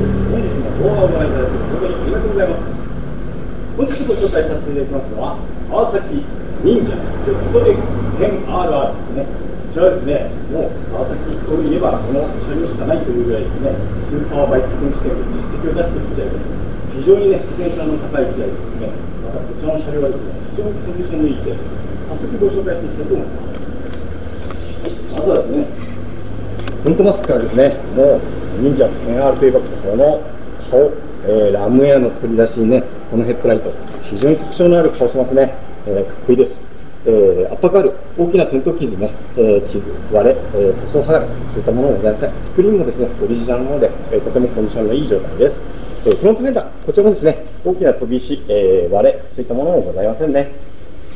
本日も動画をご覧いただき本当にありがとうございます本日ご紹介させていただきますのは川崎忍者 ZX10RR ですね。こちらはですねもう川崎といえばこの車両しかないというぐらいですね。スーパーバイク選手権で実績を出している一台です非常にねポテンシャルの高い一台ですね。またこちらの車両はですね非常にコンションのいい一台です早速ご紹介していきたいと思いますまずはですねフロントマスクからですねもう忍者 10R といえばこの顔、えー、ラムエアの取り出しにねこのヘッドライト非常に特徴のある顔しますね、えー、かっこいいです、えー、圧迫ある大きな転倒傷ね、えー、傷割れ、え塗装剥がれそういったものはございません。スクリーンもですねオリジナルなので、えとてもコンディションがいい状態です、えフロントフェンダーこちらもですね大きな飛び石、え割れそういったものもございませんね。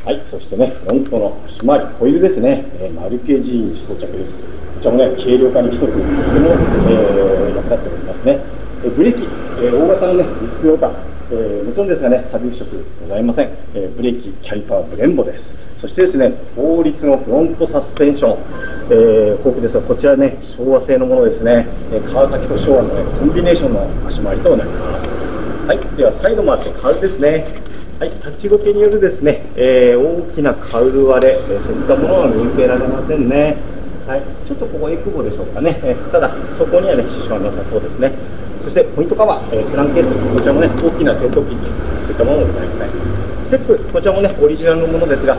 はい、そしてね、フロントの足回り、ホイールですね、えー、マルケ G に装着です。こちらもね、軽量化に一つ、とても、えー、役立っておりますね。えブレーキ、えー、大型のね、実用化、えー、もちろんですがね、サビ不色ございません、えー、ブレーキ、キャリパー、ブレンボです。そしてですね、法律のフロントサスペンション、えー、フォークですが、こちらね、昭和製のものですね、え、川崎と昭和の、ね、コンビネーションの足回りとなります。はい、では、サイド回ってカウルですね。はい、立ちこけによるですね、え、大きなカウル割れ、え、そういったものは見受けられませんね。はい、ちょっとここエクボでしょうかね、えー、ただ、そこにはね、支障はなさそうですね。そしてポイントカバー、えー、クランケース、こちらもね、大きな転倒傷、そういったものもございません。ステップ、こちらもね、オリジナルのものですが、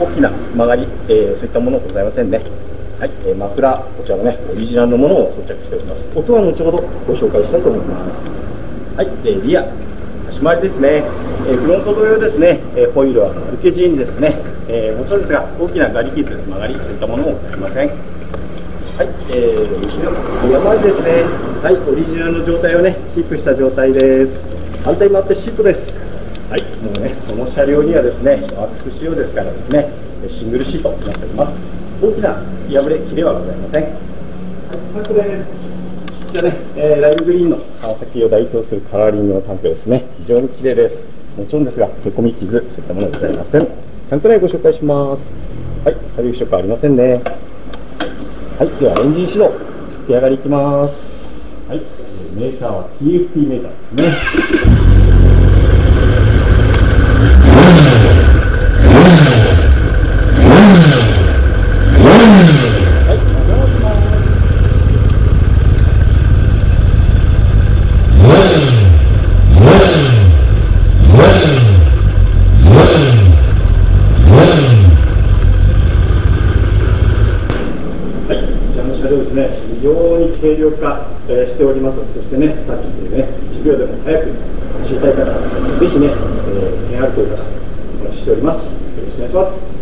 大きな曲がり、えー、そういったものございませんね。はい、えー、マフラー、こちらもね、オリジナルのものを装着しております。音は後ほどご紹介したいと思います。はい、えー、リア、足回りですね、え、フロント同様ですね、え、ホイールはルケジーンですね、えー、もちろんですが、大きなガリ傷、曲がり、そういったものもございません。はい、えー、後ろ、リア回りですね。はい、オリジナルの状態をね、キープした状態です。反対回ってシートです。はい、もうね、この車両にはですね、ワークス仕様ですからですね、シングルシートになっております。大きな破れ、切れはございません。はい、タンクです。じゃあね、えー、ライブグリーンの川崎を代表するカラーリングのタンクですね、非常に綺麗です。もちろんですが、へこみ傷、そういったものはございません。タンク内ご紹介します。はい、左右色ありませんね。はい、ではエンジン始動、出来上がりいきます。はい、メーターは TFT メーターですね。ですね、非常に軽量化、えー、しております。そしてね、さっき言ってね、1秒でも早く走りたい方、ぜひね、えー、PR という方、お待ちしております。よろしくお願いします。